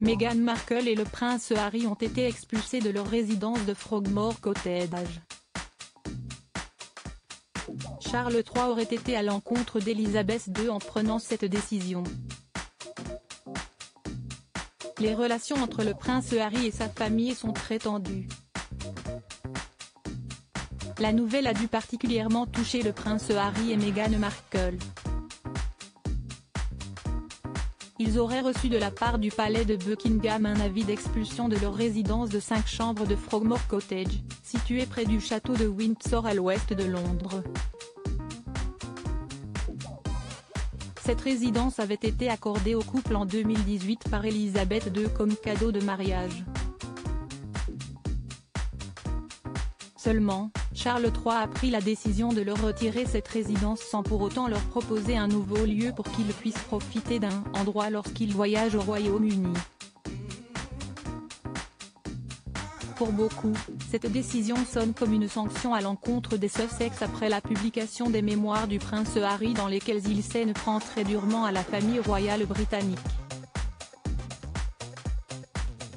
Meghan Markle et le prince Harry ont été expulsés de leur résidence de Frogmore Cottage. Charles III aurait été à l'encontre d'Elisabeth II en prenant cette décision. Les relations entre le prince Harry et sa famille sont très tendues. La nouvelle a dû particulièrement toucher le prince Harry et Meghan Markle. Ils auraient reçu de la part du palais de Buckingham un avis d'expulsion de leur résidence de cinq chambres de Frogmore Cottage, située près du château de Windsor à l'ouest de Londres. Cette résidence avait été accordée au couple en 2018 par Elisabeth II comme cadeau de mariage. Seulement, Charles III a pris la décision de leur retirer cette résidence sans pour autant leur proposer un nouveau lieu pour qu'ils puissent profiter d'un endroit lorsqu'ils voyagent au Royaume-Uni. Pour beaucoup, cette décision sonne comme une sanction à l'encontre des Sussex après la publication des mémoires du prince Harry dans lesquels il s'en prend très durement à la famille royale britannique.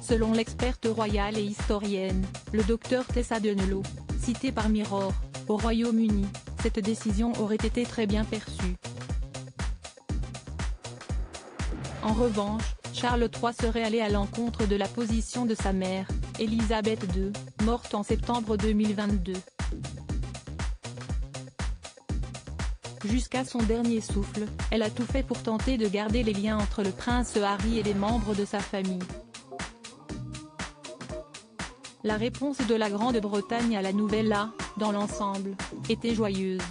Selon l'experte royale et historienne, le docteur Tessa Denelot, cité par Mirror, au Royaume-Uni, cette décision aurait été très bien perçue. En revanche, Charles III serait allé à l'encontre de la position de sa mère, Elisabeth II, morte en septembre 2022. Jusqu'à son dernier souffle, elle a tout fait pour tenter de garder les liens entre le prince Harry et les membres de sa famille. La réponse de la Grande-Bretagne à la nouvelle a, dans l'ensemble, été joyeuse.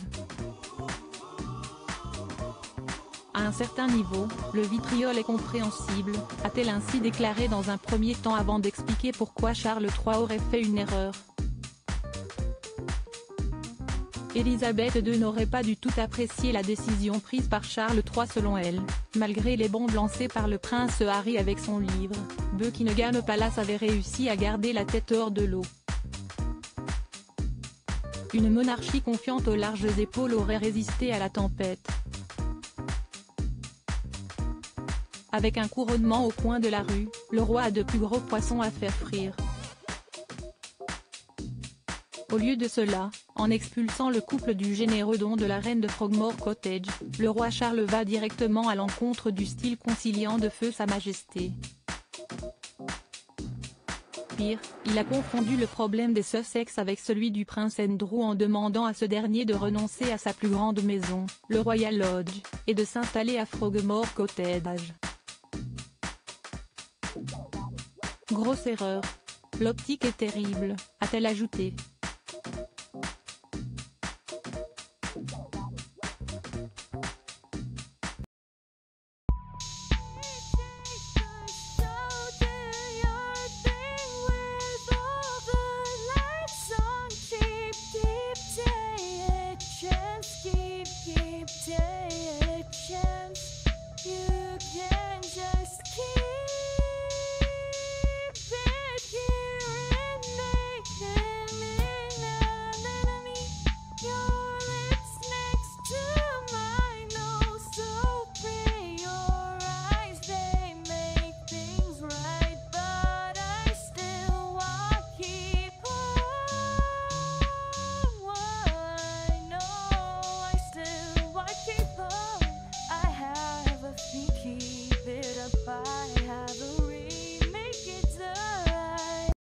À un certain niveau, le vitriol est compréhensible, a-t-elle ainsi déclaré dans un premier temps avant d'expliquer pourquoi Charles III aurait fait une erreur. Elisabeth II n'aurait pas du tout apprécié la décision prise par Charles III selon elle, malgré les bombes lancées par le prince Harry avec son livre, Buckingham Palace avait réussi à garder la tête hors de l'eau. Une monarchie confiante aux larges épaules aurait résisté à la tempête. Avec un couronnement au coin de la rue, le roi a de plus gros poissons à faire frire. Au lieu de cela, en expulsant le couple du généreux don de la reine de Frogmore Cottage, le roi Charles va directement à l'encontre du style conciliant de feu Sa Majesté. Il a confondu le problème des Sussex avec celui du prince Andrew en demandant à ce dernier de renoncer à sa plus grande maison, le Royal Lodge, et de s'installer à Frogmore Cottage. Grosse erreur. L'optique est terrible, a-t-elle ajouté. keep, keep, take a chance. You can just keep.